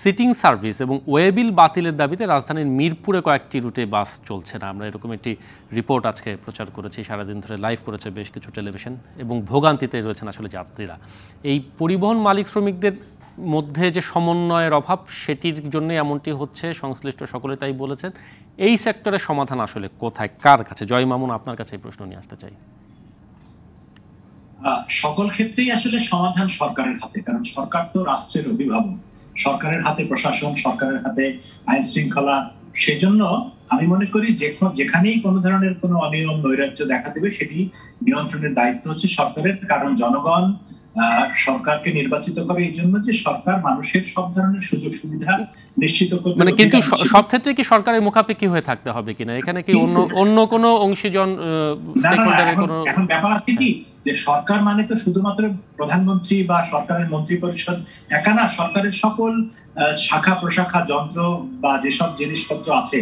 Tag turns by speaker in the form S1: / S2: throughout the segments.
S1: Sitting service এবং ওয়েবিল বাতিলের দাবিতে রাজধানীর মিরপুরে কয়েকটি রুটে বাস চলছে না। আমরা এরকম একটি রিপোর্ট আজকে প্রচার করেছি, সারাদিন ধরে লাইভ করেছে বেশ কিছু টেলিভিশন এবং ভোগান্তিতে রয়েছেন আসলে যাত্রীরা। এই পরিবহন মালিক শ্রমিকদের মধ্যে যে সমন্বয়ের অভাব, সেটির জন্য এমনটি হচ্ছে, সংশ্লিষ্ট সকলে তাই বলেছেন। এই সেক্টরের সমাধান আসলে কোথায়? কার কাছে? জয় মামুন, আপনার কাছে এই প্রশ্ন নিয়ে আসতে চাই।
S2: সকল ক্ষেত্রেই আসলে সমাধান সরকারের হাতে, কারণ সরকার তো রাষ্ট্রের অভিভাবক। সরকারের হাতে প্রশাসন সরকারের হাতে আইন শৃঙ্খলা। সেজন্য আমি মনে করি যেখানেই কোনো ধরনের কোনো অনিয়ম নৈরাজ্য দেখা দেবে সেটি নিয়ন্ত্রণের দায়িত্ব হচ্ছে সরকারের। কারণ জনগণ সরকারকে নির্বাচিত করে এই জন্য যে সরকার মানুষের সব ধরনের সুযোগ সুবিধা নিশ্চিত করবে
S1: মানে কিন্তু সব ক্ষেত্রে কি সরকারের মুখাপেক্ষি হয়ে থাকতে হবে কিনা? এখানে কি অন্য অন্য কোনো অংশীজন
S2: এখন ব্যাপার আছে কি? যে সরকার মানে তো শুধুমাত্র প্রধানমন্ত্রী বা সরকারের মন্ত্রী পরিষদ একা না, সরকারের সকল শাখা প্রশাখা যন্ত্র বা যেসব জিনিসপত্র আছে,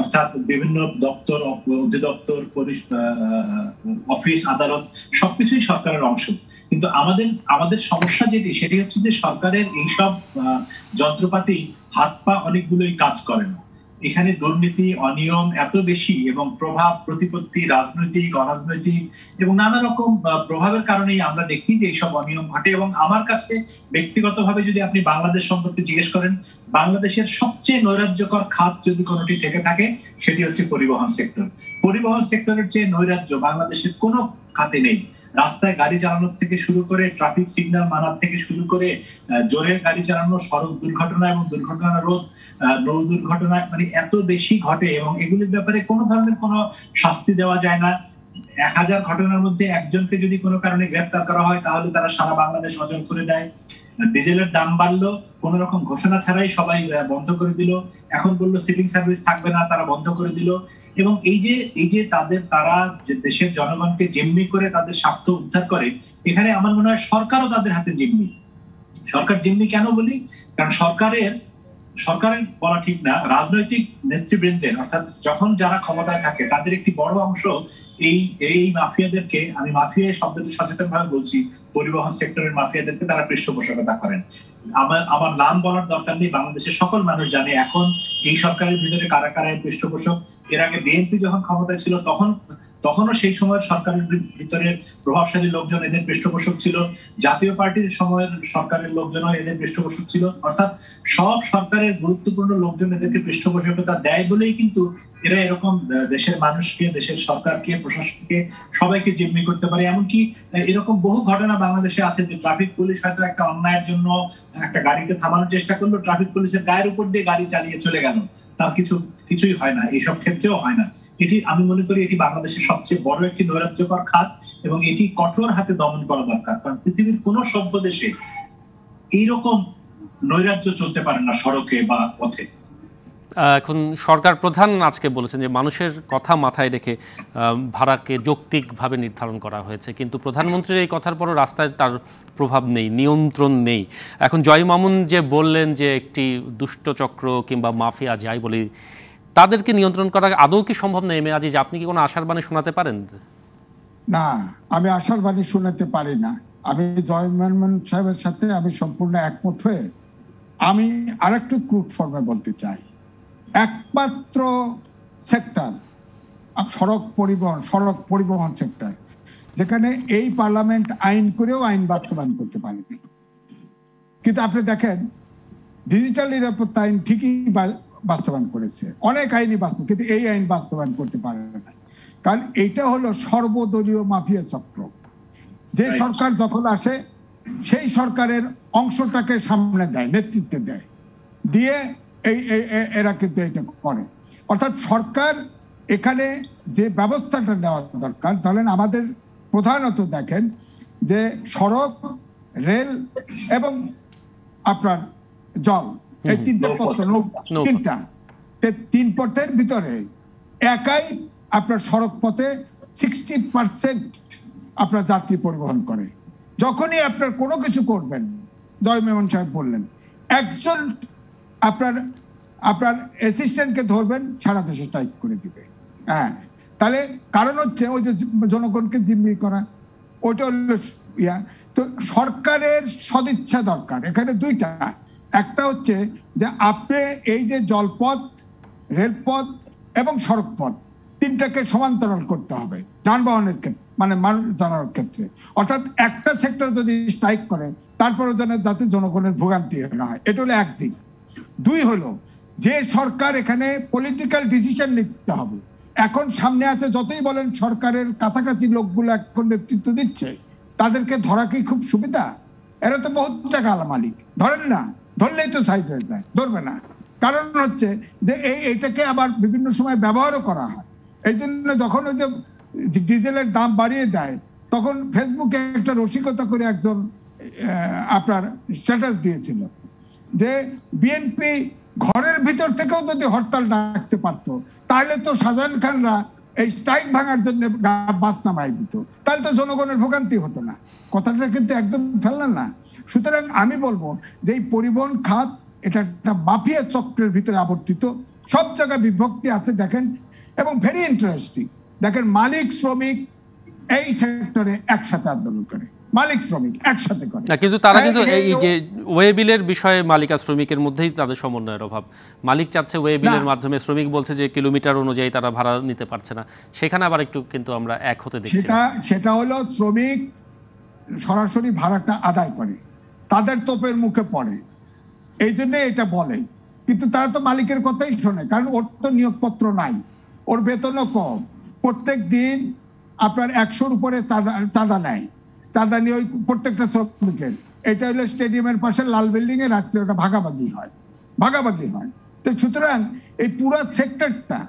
S2: অর্থাৎ বিভিন্ন দপ্তর, অধিদপ্তর অফিস, আদালত, সবকিছুই সরকারের অংশ। কিন্তু আমাদের আমাদের সমস্যা যেটি, সেটি হচ্ছে যে সরকারের এইসব যন্ত্রপাতি হাত পা অনেকগুলোই কাজ করে না। এখানে দুর্নীতি, অনিয়ম এত বেশি এবং প্রভাব, প্রতিপত্তি, রাজনৈতিক, অরাজনৈতিক এবং নানা রকম প্রভাবের কারণেই আমরা দেখি যে এইসব অনিয়ম ঘটে এবং আমার কাছে ব্যক্তিগতভাবে যদি আপনি বাংলাদেশ সম্পর্কে জিজ্ঞেস করেন, বাংলাদেশের সবচেয়ে নৈরাজ্যকর খাত যদি কোনোটি থেকে থাকে, সেটি হচ্ছে পরিবহন সেক্টর। পরিবহন সেক্টরের যে নৈরাজ্য, বাংলাদেশের কোনো খাতে নেই। রাস্তায় গাড়ি চালানোর থেকে শুরু করে ট্রাফিক সিগন্যাল মানার থেকে শুরু করে জোরে গাড়ি চালানো, সড়ক দুর্ঘটনা এবং দুর্ঘটনা রোধ নৌ দুর্ঘটনা মানে এত বেশি ঘটে এবং এগুলির ব্যাপারে কোনো ধরনের কোনো শাস্তি দেওয়া যায় না। এক হাজার ঘটনার মধ্যে একজনকে যদি কোনো কারণে গ্রেপ্তার করা হয়, তাহলে তারা সারা বাংলাদেশ অর্জন করে দেয়। ডিজেলের দাম বাড়লো, কোন রকম ঘোষণা ছাড়াই সবাই বন্ধ করে দিল। এখন বলল সিটিং সার্ভিস থাকবে না, তারা বন্ধ করে দিল। এবং এই যে এই যে তাদের, তারা দেশের জনগণকে জিম্মি করে তাদের স্বার্থ উদ্ধার করে, এখানে আমার মনে হয় সরকারও তাদের হাতে জিম্মি। সরকার জিম্মি কেন বলি? কারণ সরকারের সরকারের বলা ঠিক না, রাজনৈতিক নেতৃবৃন্দের, অর্থাৎ যখন যারা ক্ষমতায় থাকে, তাদের একটি বড় অংশ এই এই মাফিয়াদেরকে, আমি মাফিয়া শব্দটি সচেতন ভাবে বলছি পরিবহন সেক্টরের মাফিয়াদেরকে তারা পৃষ্ঠপোষকতা করেন। আমার আমার নাম বলার দরকার নেই, বাংলাদেশের সকল মানুষ জানে, এখন এই সরকারের ভিতরে কারা কারা পৃষ্ঠপোষক? এর আগে বিএনপি যখন ক্ষমতায় ছিল, তখন, তখনও সেই সময় সরকারের ভিতরে প্রভাবশালী লোকজন এদের পৃষ্ঠপোষক ছিল। জাতীয় পার্টির সময়ের সরকারের লোকজনও এদের পৃষ্ঠপোষক ছিল। অর্থাৎ সব সরকারের গুরুত্বপূর্ণ লোকজন এদেরকে পৃষ্ঠপোষকতা দেয় বলেই কিন্তু এরা এরকম দেশের মানুষকে, দেশের সরকারকে, প্রশাসনকে, সবাইকে জিম্মি করতে পারে। এমনকি এরকম বহু ঘটনা বাংলাদেশে আছে যে ট্রাফিক পুলিশ হয়তো একটা অন্যায়ের জন্য একটা গাড়িকে থামানোর চেষ্টা করল, ট্রাফিক পুলিশের গায়ের উপর দিয়ে গাড়ি চালিয়ে চলে গেল। তার কিছু, কিছুই হয় না, এইসব ক্ষেত্রেও হয় না। এটি, আমি মনে করি এটি বাংলাদেশের সবচেয়ে বড় একটি নৈরাজ্যকর খাত এবং এটি কঠোর হাতে দমন করা দরকার। কারণ পৃথিবীর কোন সভ্য দেশে এইরকম নৈরাজ্য চলতে পারে না সড়কে বা পথে।
S1: এখন সরকার প্রধান আজকে বলেছেন যে মানুষের কথা মাথায় রেখে ভাড়াকে যৌক্তিকভাবে নির্ধারণ করা হয়েছে। কিন্তু প্রধানমন্ত্রীর এই কথার পরও রাস্তায় তার প্রভাব নেই, নিয়ন্ত্রণ নেই। এখন জয় মামুন যে বললেন যে একটি দুষ্ট চক্র কিংবা মাফিয়া যাই বলি, তাদেরকে নিয়ন্ত্রণ করা আদৌ কি সম্ভব নয়? এম আজিজ আপনি কি কোনো আশার বাণী শোনাতে পারেন?
S3: না, আমি আশার বাণী শোনাতে পারি না। আমি জয় মামুন সাহেবের সাথে আমি সম্পূর্ণ একমত হয়ে আমি আরেকটু ক্রুট ফর্মে বলতে চাই। একমাত্র সেক্টর সড়ক পরিবহন সড়ক পরিবহন সেক্টর যেখানে এই পার্লামেন্ট আইন করেও আইন বাস্তবায়ন করতে পারেনি। কিন্তু আপনি দেখেন ডিজিটাল নিরাপত্তা আইন ঠিকই বাস্তবায়ন করেছে। অনেক আইনই বাস্তব কিন্তু এই আইন বাস্তবায়ন করতে পারে না। কারণ এইটা হলো সর্বদলীয় মাফিয়া চক্র। যে সরকার যখন আসে সেই সরকারের অংশটাকে সামনে দেয় নেতৃত্বে দেয়। দিয়ে এই এরা কিন্তু এটা করে। অর্থাৎ সরকার এখানে যে ব্যবস্থাটা নেওয়া দরকার ধরেন আমাদের প্রধানত দেখেন যে সড়ক রেল এবং আপনার জল এই তিনটা পথ তিনটা। তিন পথের ভিতরে একাই আপনার সড়ক পথে সিক্সটি পার্সেন্ট আপনার যাত্রী পরিবহন করে। যখনই আপনার কোনো কিছু করবেন জয় মেমন সাহেব বললেন একজন আপনার আপনার অ্যাসিস্ট্যান্টকে ধরবেন, সারা দেশে স্ট্রাইক করে দিবে। হ্যাঁ। তাহলে কারণ হচ্ছে ওই যে জনগণকে জিম্মি করা, ওইটা হলো ইয়া। তো সরকারের সদিচ্ছা দরকার। এখানে দুইটা। একটা হচ্ছে যে আপনি এই যে জলপথ, রেলপথ এবং সড়কপথ, তিনটাকে সমান্তরাল করতে হবে, যানবাহনের ক্ষেত্রে মানে মানুষ জানার ক্ষেত্রে। অর্থাৎ একটা সেক্টর যদি স্ট্রাইক করে তারপরে যেন যাতে জনগণের ভোগান্তি না হয়। এটা হলো একদিক। দুই হলো, যে সরকার এখানে পলিটিক্যাল ডিসিশন নিতে হবে। এখন সামনে আছে যতই বলেন সরকারের কাছাকাছি লোকগুলো এখন নেতৃত্ব দিচ্ছে, তাদেরকে ধরা কি খুব সুবিধা? এরা তো বহুত টাকা মালিক। ধরেন না, ধরলেই তো সাইজ হয়ে যায়, ধরবে না। কারণ হচ্ছে যে এই এটাকে আবার বিভিন্ন সময় ব্যবহারও করা হয়। এই জন্য যখন ওই যে ডিজেলের দাম বাড়িয়ে দেয়, তখন ফেসবুকে একটা রসিকতা করে একজন আপনার স্ট্যাটাস দিয়েছিল। যে বিএনপি ঘরের ভিতর থেকেও যদি হরতাল ডাকতে পারতো, তাহলে তো শাহজাহান খানরা এই স্ট্রাইক ভাঙার জন্য বাস নামাই দিত। তাহলে তো জনগণের ভোগান্তি হতো না। কথাটা কিন্তু একদম ফেললেন না। সুতরাং আমি বলব যে এই পরিবহন খাত, এটা একটা মাফিয়া চক্রের ভিতরে আবর্তিত। সব জায়গায় বিভক্তি আছে, দেখেন, এবং ভেরি ইন্টারেস্টিং দেখেন মালিক, শ্রমিক এই সেক্টরে একসাথে আন্দোলন করে। মালিক শ্রমিক একসাথে করে।
S1: না কিন্তু তারা কিন্তু এই যে ওয়ে বিলের বিষয়ে মালিক আর শ্রমিকের মধ্যেই তাদের সমন্বয়ের অভাব। মালিক চাচ্ছে ওয়ে বিলের মাধ্যমে শ্রমিক বলছে যে কিলোমিটার অনুযায়ী তারা ভাড়া নিতে পারছে না। সেখানে আবার একটু কিন্তু আমরা এক হতে দেখছি।
S3: সেটা সেটা হলো শ্রমিক সরাসরি ভাড়াটা আদায় করে। তাদের তোপের মুখে পড়ে। এই জন্য এটা বলে। কিন্তু তারা তো মালিকের কথাই শোনে কারণ ওর তো নিয়োগপত্র নাই। ওর বেতনও কম। প্রত্যেক দিন আপনার একশোর উপরে চাঁদা চাঁদা নেয়। চাঁদা নিয়ে ওই প্রত্যেকটা শ্রমিকের। এটা হলো স্টেডিয়ামের পাশে লাল বিল্ডিং এ রাত্রে ওটা ভাগাভাগি হয়। ভাগাভাগি হয়। তো সুতরাং এই পুরো সেক্টরটা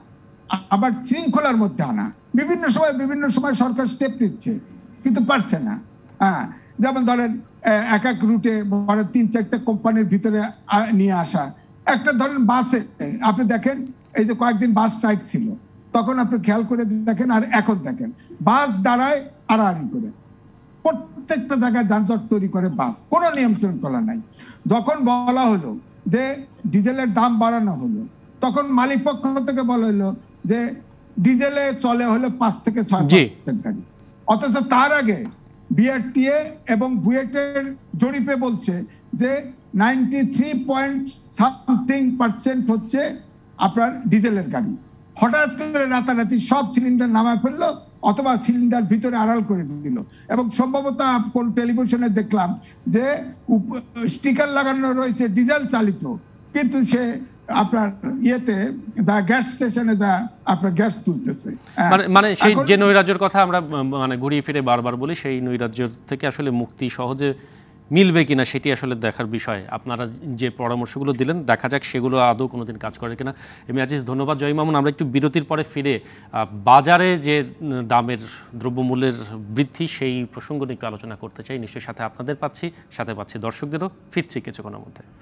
S3: আবার শৃঙ্খলার মধ্যে আনা। বিভিন্ন সময় বিভিন্ন সময় সরকার স্টেপ নিচ্ছে, কিন্তু পারছে না। হ্যাঁ যেমন ধরেন এক এক রুটে ধরেন তিন চারটা কোম্পানির ভিতরে নিয়ে আসা। একটা ধরেন বাসে আপনি দেখেন, এই যে কয়েকদিন বাস স্ট্রাইক ছিল, তখন আপনি খেয়াল করে দেখেন আর এখন দেখেন। বাস দাঁড়ায় আড়াআড়ি করে। প্রত্যেকটা জায়গায় যানজট তৈরি করে বাস কোনো নিয়ম শৃঙ্খলা নাই। যখন বলা হলো যে ডিজেলের দাম বাড়ানো হলো তখন মালিক পক্ষ থেকে বলা হলো যে ডিজেলে চলে হলো পাঁচ থেকে ছয় পার্সেন্ট গাড়ি। অথচ তার আগে বিআরটিএ এবং বুয়েটের জরিপে বলছে যে ninety three point something percent হচ্ছে আপনার ডিজেলের গাড়ি। হঠাৎ করে রাতারাতি সব সিলিন্ডার নামায় ফেলল অথবা সিলিন্ডার ভিতরে আড়াল করে দিল। এবং সম্ভবত কোন টেলিভিশনে দেখলাম যে স্টিকার লাগানো রয়েছে ডিজেল চালিত। কিন্তু সে আপনার ইয়েতে যা গ্যাস স্টেশনে যা আপনার গ্যাস তুলতেছে।
S1: মানে মানে সেই যে নৈরাজ্যের কথা আমরা মানে ঘুরিয়ে ফিরে বারবার বলি সেই নৈরাজ্য থেকে আসলে মুক্তি সহজে মিলবে কিনা সেটি আসলে দেখার বিষয়। আপনারা যে পরামর্শগুলো দিলেন, দেখা যাক সেগুলো আদৌ কোনোদিন কাজ করে কিনা। এম আজিজ, ধন্যবাদ। জয় মামুন, আমরা একটু বিরতির পরে ফিরে বাজারে যে দামের দ্রব্যমূল্যের বৃদ্ধি সেই প্রসঙ্গ নিয়ে একটু আলোচনা করতে চাই। নিশ্চয়ই সাথে আপনাদের পাচ্ছি, সাথে পাচ্ছি দর্শকদেরও। ফিরছি কিছুক্ষণের মধ্যে।